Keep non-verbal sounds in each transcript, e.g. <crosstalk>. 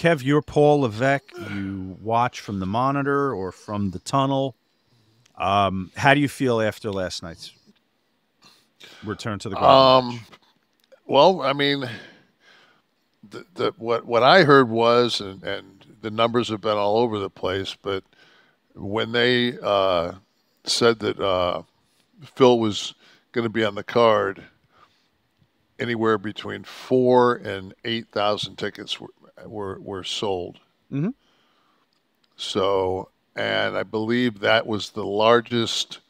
Kev, you're Paul Levesque. You watch from the monitor or from the tunnel. Um, how do you feel after last night's return to the Garden? Um, well, I mean, the, the what what I heard was, and, and the numbers have been all over the place, but when they uh, said that uh, Phil was going to be on the card, anywhere between four and eight thousand tickets were were, were sold. Mhm. So, and I believe that was the largest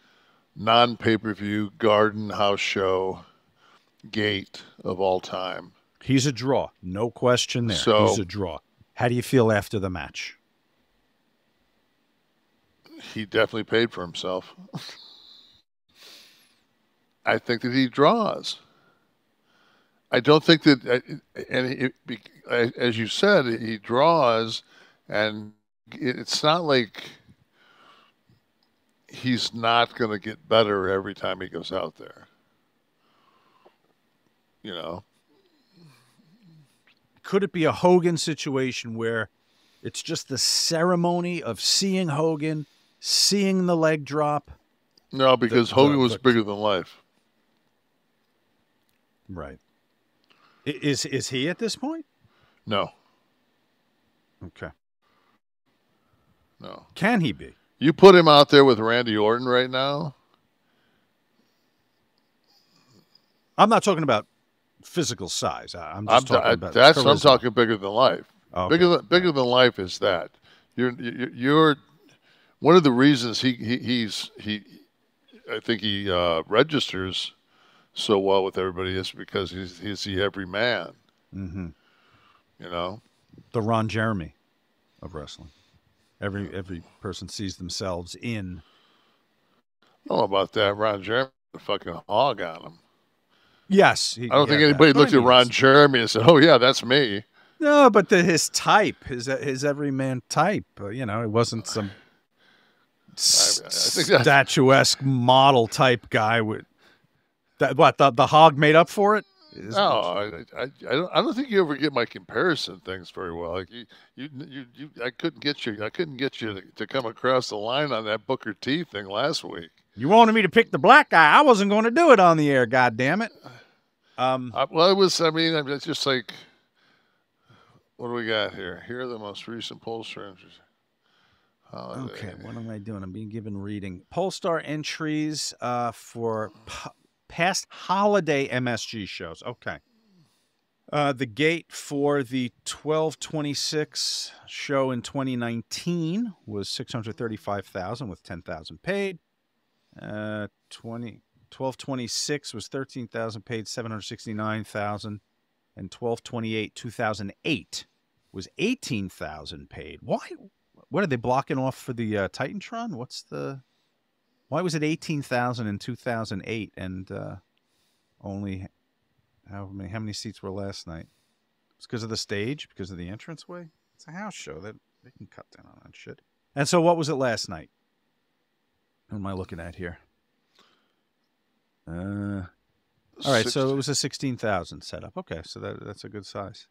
non pay per view garden house show gate of all time. He's a draw, no question there. So- He's a draw. How do you feel after the match? He definitely paid for himself. <laughs> I think that he draws. I don't think that, uh, and it, as you said, he draws, and it's not like he's not going to get better every time he goes out there. You know, Could it be a Hogan situation where it's just the ceremony of seeing Hogan, seeing the leg drop? no, because the- Hogan was the- bigger than life. Right. Is is he at this point? No, Okay. no. Can he be? You put him out there with Randy Orton right now. I'm not talking about physical size. I'm I'm just talking I- about that's what I'm talking bigger than life. Okay. Bigger than bigger than life is that you're you're, you're one of the reasons he, he he's he I think he uh, registers so well with everybody is because he's he's the every man. hmm You know, The Ron Jeremy of wrestling. Every every person sees themselves in. I don't know about that. Ron Jeremy, the fucking hog on him. Yes, he- I don't think anybody that- looked at Ron Jeremy and said, "Oh yeah, that's me." No, but the, his type, his his everyman type. Uh, you know, it wasn't some I that- statuesque model type guy with that. What the the hog made up for it? Is- No, I, I, I don't. I don't think you ever get my comparison things very well. Like you, you, you, you I couldn't get you. I couldn't get you to, to come across the line on that Booker T thing last week. You wanted me to pick the black guy. I wasn't going to do it on the air. God damn it. Um, I, well, it was. I mean, it's just like, what do we got here? Here are the most recent poll strangers. Okay, what am I doing? I'm being given reading. Pollstar entries uh, for p- past holiday MSG shows. Okay. Uh, the gate for the 1226 show in 2019 was 635,000 with 10,000 paid. Uh, 20, 1226 was 13,000 paid, 769,000. And 1228 2008 was 18,000 paid. Why? What are they blocking off for the uh, Titantron? What's the? Why was it eighteen thousand in two thousand eight and uh, only how many? How many seats were last night? It's because of the stage, because of the entranceway. It's a house show that they can cut down on that shit. And so, what was it last night? What am I looking at here? Uh, all right, so it was a sixteen thousand setup. Okay, so that that's a good size.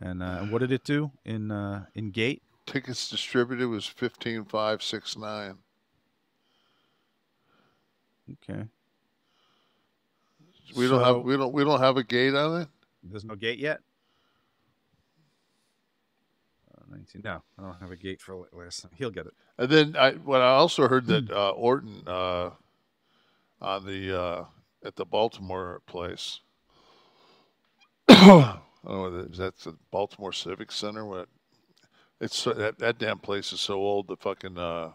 And uh, what did it do in uh, in gate? tickets distributed was fifteen five six nine. Okay. We don't have we don't we don't have a gate on it. There's no gate yet. Uh, 19. No, I don't have a gate for la- last time. He'll get it. And then I what I also heard that uh, Orton uh, on the uh, at the Baltimore place. <coughs> I don't know whether is that the Baltimore Civic Center. What it's that that damn place is so old. The fucking uh,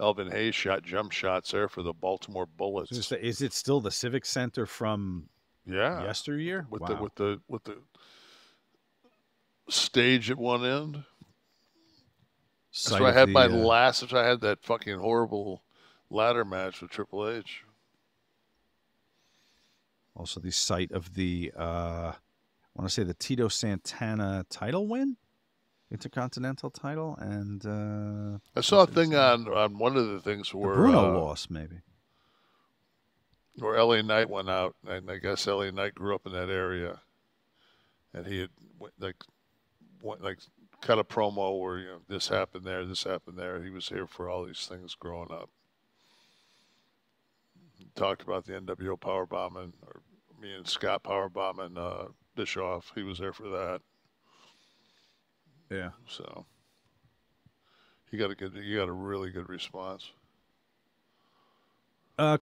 Elvin Hayes shot jump shots there for the Baltimore Bullets. Is, it still the Civic Center from yeah, yesteryear? with wow. the with the with the stage at one end. That's where I had the, my uh, last. I had that fucking horrible ladder match with Triple H. also the site of the, uh, I want to say the Tito Santana title win, Intercontinental title, and uh, I saw a thing on on one of the things where the Bruno uh, lost maybe, where LA Knight went out, and I guess LA Knight grew up in that area, and he had like went, like cut a promo where you know this happened there, this happened there. He was here for all these things growing up. Talked about the NWO power bombing, or me and Scott power bombing uh, Bischoff. He was there for that. Yeah. So you got a good, you got a really good response.